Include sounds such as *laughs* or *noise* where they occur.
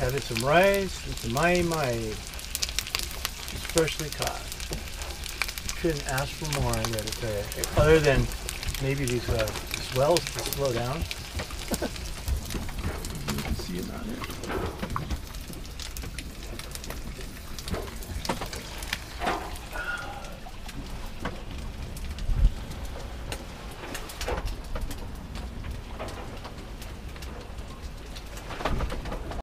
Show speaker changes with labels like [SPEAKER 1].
[SPEAKER 1] Having some rice and some mahi mahi. It's freshly caught. Couldn't ask for more, I'm gonna tell you. Other than maybe these uh, swells to slow down. *laughs* you can see it out it.